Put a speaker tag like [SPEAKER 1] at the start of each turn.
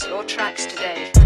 [SPEAKER 1] your tracks today.